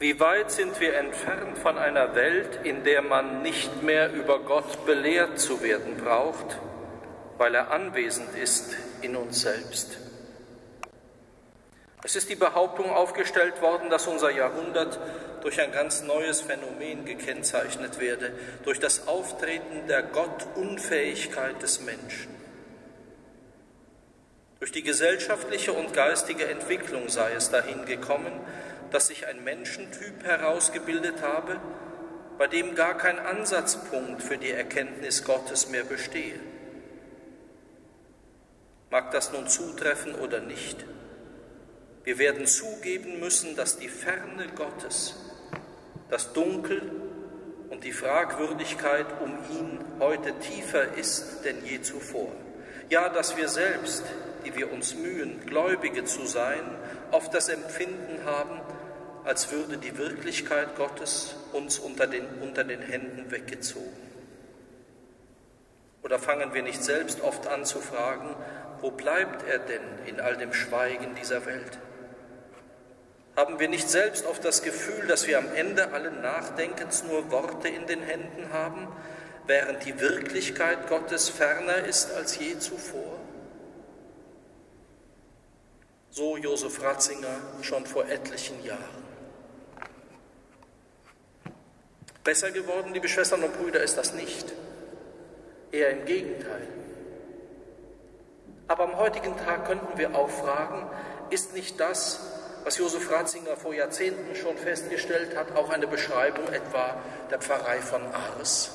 Wie weit sind wir entfernt von einer Welt, in der man nicht mehr über Gott belehrt zu werden braucht, weil er anwesend ist in uns selbst? Es ist die Behauptung aufgestellt worden, dass unser Jahrhundert durch ein ganz neues Phänomen gekennzeichnet werde, durch das Auftreten der Gottunfähigkeit des Menschen. Durch die gesellschaftliche und geistige Entwicklung sei es dahin gekommen, dass sich ein Menschentyp herausgebildet habe, bei dem gar kein Ansatzpunkt für die Erkenntnis Gottes mehr bestehe. Mag das nun zutreffen oder nicht? Wir werden zugeben müssen, dass die Ferne Gottes, das Dunkel und die Fragwürdigkeit um ihn heute tiefer ist denn je zuvor. Ja, dass wir selbst, die wir uns mühen, Gläubige zu sein, oft das Empfinden haben, als würde die Wirklichkeit Gottes uns unter den, unter den Händen weggezogen. Oder fangen wir nicht selbst oft an zu fragen, wo bleibt er denn in all dem Schweigen dieser Welt? Haben wir nicht selbst oft das Gefühl, dass wir am Ende allen Nachdenkens nur Worte in den Händen haben, während die Wirklichkeit Gottes ferner ist als je zuvor? So Josef Ratzinger schon vor etlichen Jahren. Besser geworden, liebe Schwestern und Brüder, ist das nicht. Eher im Gegenteil. Aber am heutigen Tag könnten wir auch fragen, ist nicht das, was Josef Ratzinger vor Jahrzehnten schon festgestellt hat, auch eine Beschreibung etwa der Pfarrei von Ars,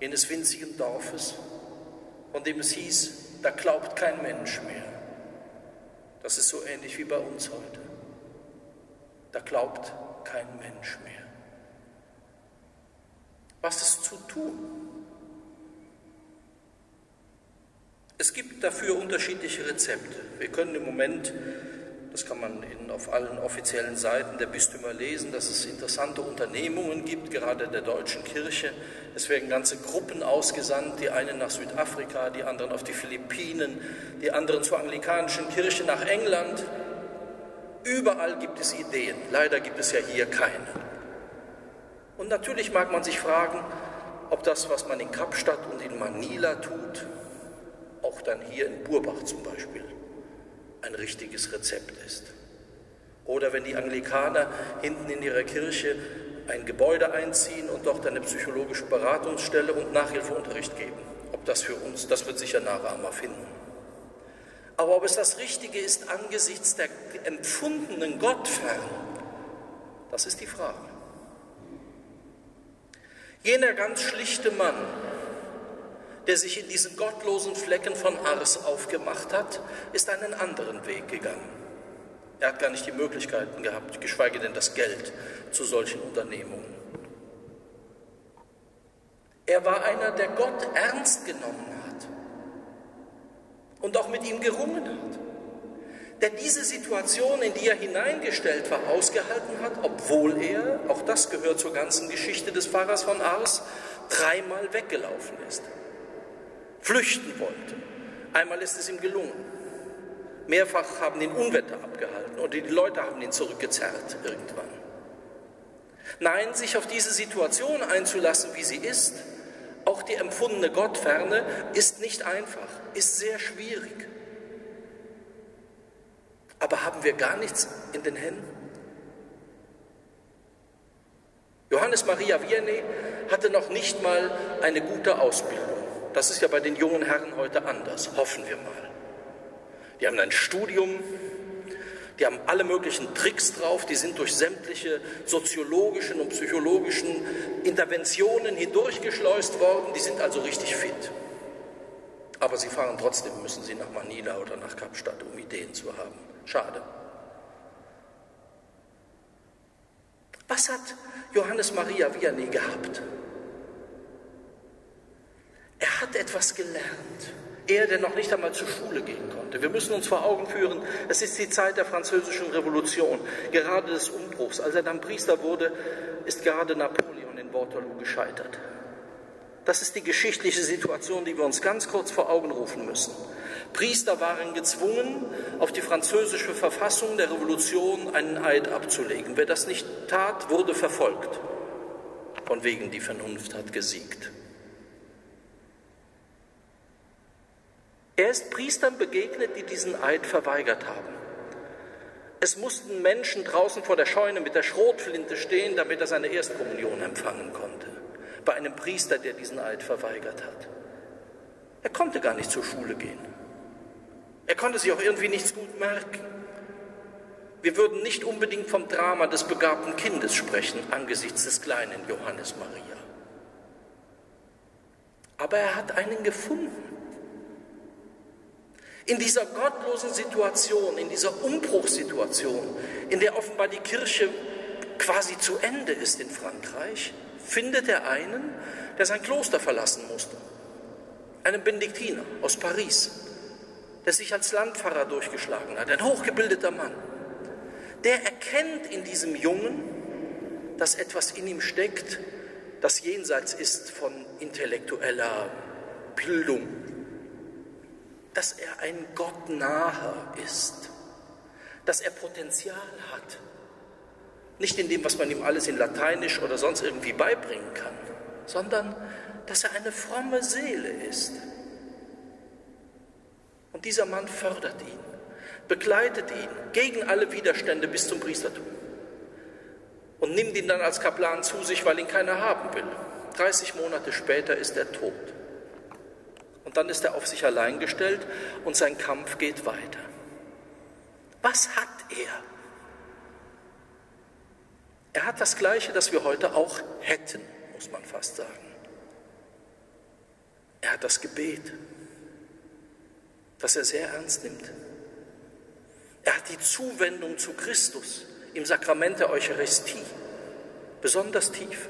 jenes winzigen Dorfes, von dem es hieß, da glaubt kein Mensch mehr. Das ist so ähnlich wie bei uns heute. Da glaubt kein Mensch mehr was ist zu tun? Es gibt dafür unterschiedliche Rezepte. Wir können im Moment, das kann man in, auf allen offiziellen Seiten der Bistümer lesen, dass es interessante Unternehmungen gibt, gerade der deutschen Kirche. Es werden ganze Gruppen ausgesandt, die einen nach Südafrika, die anderen auf die Philippinen, die anderen zur anglikanischen Kirche nach England. Überall gibt es Ideen. Leider gibt es ja hier keine. Und natürlich mag man sich fragen, ob das, was man in Kapstadt und in Manila tut, auch dann hier in Burbach zum Beispiel ein richtiges Rezept ist. Oder wenn die Anglikaner hinten in ihrer Kirche ein Gebäude einziehen und dort eine psychologische Beratungsstelle und Nachhilfeunterricht geben. Ob das für uns, das wird sicher Nachahmer finden. Aber ob es das Richtige ist angesichts der empfundenen Gottfern, das ist die Frage. Jener ganz schlichte Mann, der sich in diesen gottlosen Flecken von Ars aufgemacht hat, ist einen anderen Weg gegangen. Er hat gar nicht die Möglichkeiten gehabt, geschweige denn das Geld zu solchen Unternehmungen. Er war einer, der Gott ernst genommen hat und auch mit ihm gerungen hat der diese Situation, in die er hineingestellt war, ausgehalten hat, obwohl er, auch das gehört zur ganzen Geschichte des Pfarrers von Ars, dreimal weggelaufen ist, flüchten wollte. Einmal ist es ihm gelungen. Mehrfach haben ihn Unwetter abgehalten oder die Leute haben ihn zurückgezerrt irgendwann. Nein, sich auf diese Situation einzulassen, wie sie ist, auch die empfundene Gottferne, ist nicht einfach, ist sehr schwierig. Aber haben wir gar nichts in den Händen? Johannes Maria Vianney hatte noch nicht mal eine gute Ausbildung. Das ist ja bei den jungen Herren heute anders, hoffen wir mal. Die haben ein Studium, die haben alle möglichen Tricks drauf, die sind durch sämtliche soziologischen und psychologischen Interventionen hindurchgeschleust worden, die sind also richtig fit. Aber sie fahren trotzdem, müssen sie nach Manila oder nach Kapstadt, um Ideen zu haben. Schade. Was hat Johannes Maria Vianney gehabt? Er hat etwas gelernt. Er, der noch nicht einmal zur Schule gehen konnte. Wir müssen uns vor Augen führen, es ist die Zeit der französischen Revolution, gerade des Umbruchs. Als er dann Priester wurde, ist gerade Napoleon in Waterloo gescheitert. Das ist die geschichtliche Situation, die wir uns ganz kurz vor Augen rufen müssen. Priester waren gezwungen, auf die französische Verfassung der Revolution einen Eid abzulegen. Wer das nicht tat, wurde verfolgt. Von wegen die Vernunft hat gesiegt. Er ist Priestern begegnet, die diesen Eid verweigert haben. Es mussten Menschen draußen vor der Scheune mit der Schrotflinte stehen, damit er seine Erstkommunion empfangen konnte. Bei einem Priester, der diesen Eid verweigert hat. Er konnte gar nicht zur Schule gehen. Er konnte sich auch irgendwie nichts gut merken. Wir würden nicht unbedingt vom Drama des begabten Kindes sprechen angesichts des kleinen Johannes Maria. Aber er hat einen gefunden. In dieser gottlosen Situation, in dieser Umbruchssituation, in der offenbar die Kirche quasi zu Ende ist in Frankreich, findet er einen, der sein Kloster verlassen musste. Einen Benediktiner aus Paris, der sich als Landpfarrer durchgeschlagen hat, ein hochgebildeter Mann. Der erkennt in diesem Jungen, dass etwas in ihm steckt, das jenseits ist von intellektueller Bildung, dass er ein Gott naher ist, dass er Potenzial hat. Nicht in dem, was man ihm alles in Lateinisch oder sonst irgendwie beibringen kann, sondern dass er eine fromme Seele ist. Und dieser Mann fördert ihn, begleitet ihn gegen alle Widerstände bis zum Priestertum und nimmt ihn dann als Kaplan zu sich, weil ihn keiner haben will. 30 Monate später ist er tot. Und dann ist er auf sich allein gestellt und sein Kampf geht weiter. Was hat er? Er hat das Gleiche, das wir heute auch hätten, muss man fast sagen. Er hat das Gebet, das er sehr ernst nimmt. Er hat die Zuwendung zu Christus im Sakrament der Eucharistie besonders tief.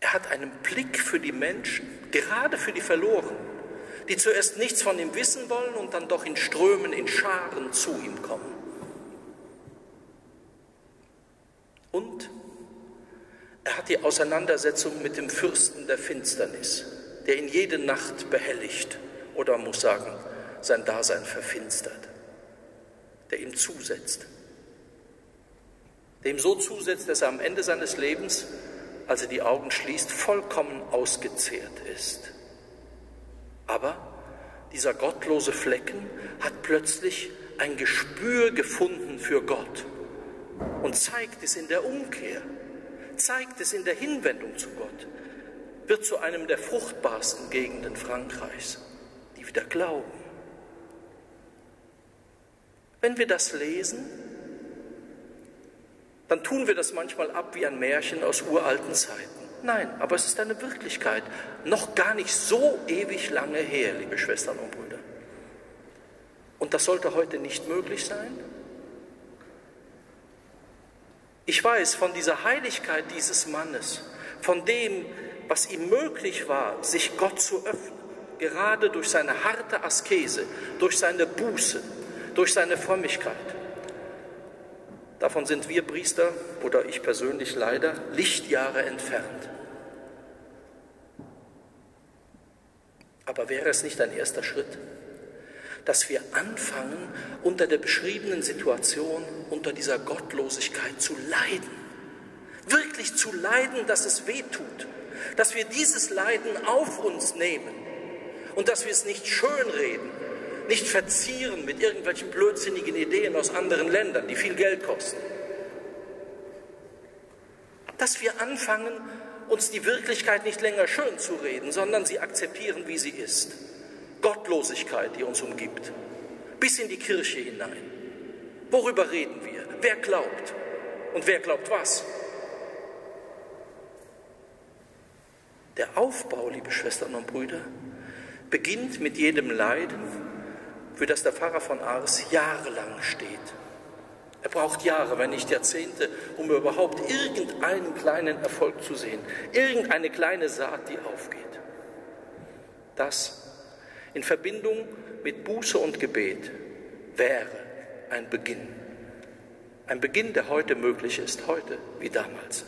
Er hat einen Blick für die Menschen, gerade für die Verlorenen, die zuerst nichts von ihm wissen wollen und dann doch in Strömen, in Scharen zu ihm kommen. Und er hat die Auseinandersetzung mit dem Fürsten der Finsternis, der ihn jede Nacht behelligt oder muss sagen, sein Dasein verfinstert, der ihm zusetzt, der ihm so zusetzt, dass er am Ende seines Lebens als er die Augen schließt, vollkommen ausgezehrt ist. Aber dieser gottlose Flecken hat plötzlich ein Gespür gefunden für Gott und zeigt es in der Umkehr, zeigt es in der Hinwendung zu Gott, wird zu einem der fruchtbarsten Gegenden Frankreichs, die wieder glauben. Wenn wir das lesen, dann tun wir das manchmal ab wie ein Märchen aus uralten Zeiten. Nein, aber es ist eine Wirklichkeit, noch gar nicht so ewig lange her, liebe Schwestern und Brüder. Und das sollte heute nicht möglich sein? Ich weiß von dieser Heiligkeit dieses Mannes, von dem, was ihm möglich war, sich Gott zu öffnen, gerade durch seine harte Askese, durch seine Buße, durch seine Frömmigkeit. Davon sind wir Priester oder ich persönlich leider Lichtjahre entfernt. Aber wäre es nicht ein erster Schritt, dass wir anfangen, unter der beschriebenen Situation, unter dieser Gottlosigkeit zu leiden? Wirklich zu leiden, dass es weh tut, dass wir dieses Leiden auf uns nehmen und dass wir es nicht schönreden, nicht verzieren mit irgendwelchen blödsinnigen Ideen aus anderen Ländern, die viel Geld kosten. Dass wir anfangen, uns die Wirklichkeit nicht länger schön zu reden, sondern sie akzeptieren, wie sie ist. Gottlosigkeit, die uns umgibt, bis in die Kirche hinein. Worüber reden wir? Wer glaubt? Und wer glaubt was? Der Aufbau, liebe Schwestern und Brüder, beginnt mit jedem Leiden, für das der Pfarrer von Ars jahrelang steht. Er braucht Jahre, wenn nicht Jahrzehnte, um überhaupt irgendeinen kleinen Erfolg zu sehen, irgendeine kleine Saat, die aufgeht. Das in Verbindung mit Buße und Gebet wäre ein Beginn. Ein Beginn, der heute möglich ist, heute wie damals.